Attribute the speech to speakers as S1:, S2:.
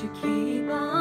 S1: to keep on.